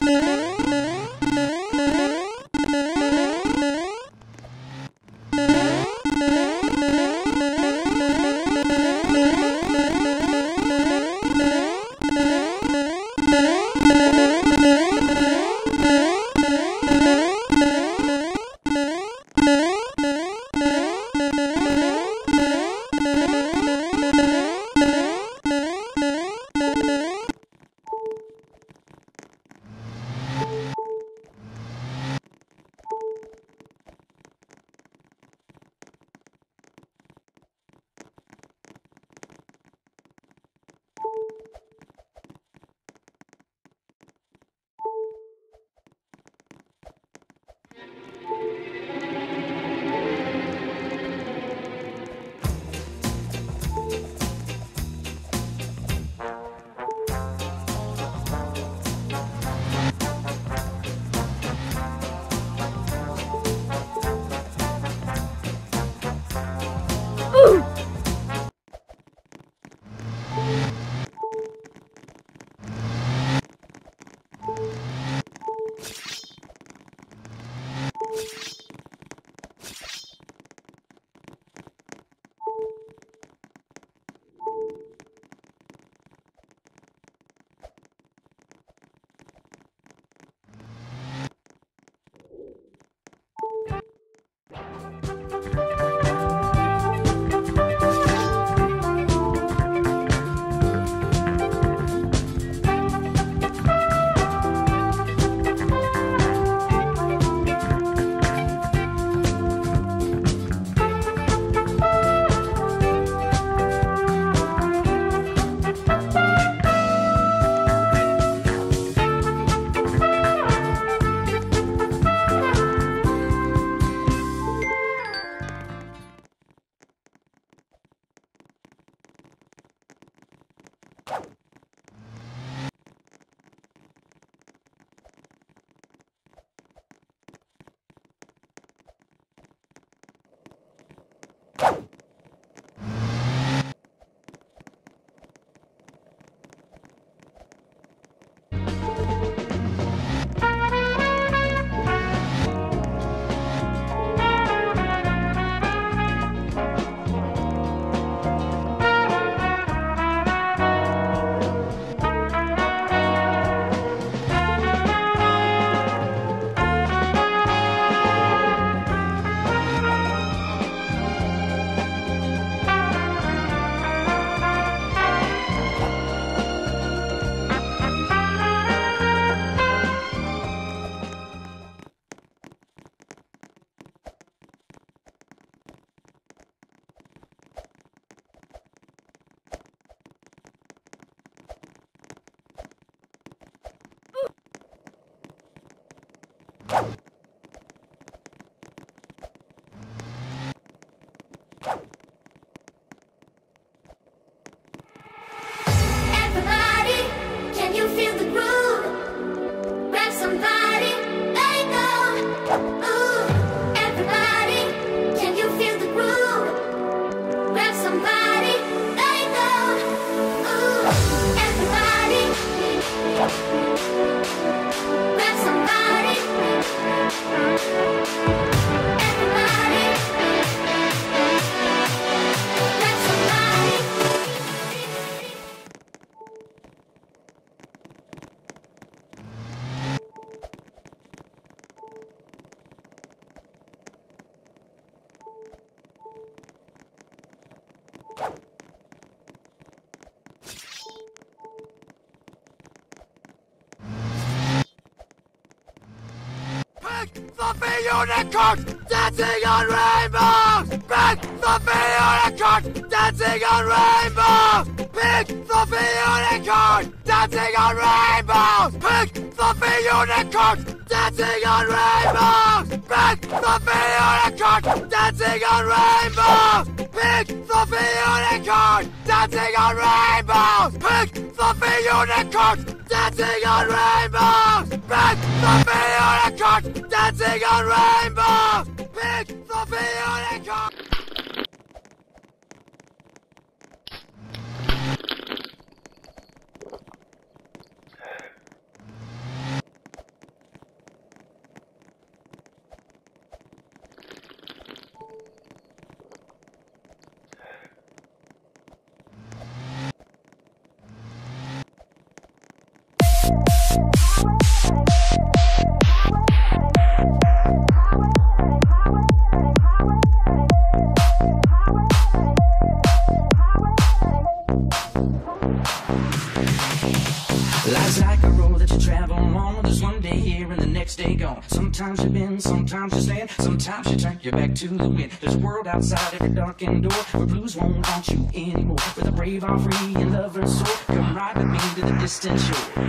Thank you. you Fluffy unicorns dancing on rainbows! Pink fluffy unicorns dancing on rainbows! Pink fluffy unicorns dancing on rainbows! Pink fluffy unicorns dancing on rainbows! Pink fluffy unicorns dancing on rainbows! Big fluffy unicorns dancing on rainbows! fluffy unicorns dancing on rainbows! Big fluffy unicorns dancing on rainbows! Big fluffy unicorns! And the next day gone. Sometimes you bend, sometimes you stand, sometimes you turn your back to the wind. There's a world outside every darkened door where blues won't haunt you anymore. Where the brave are free and lovers soar. Come ride with me to the distant shore.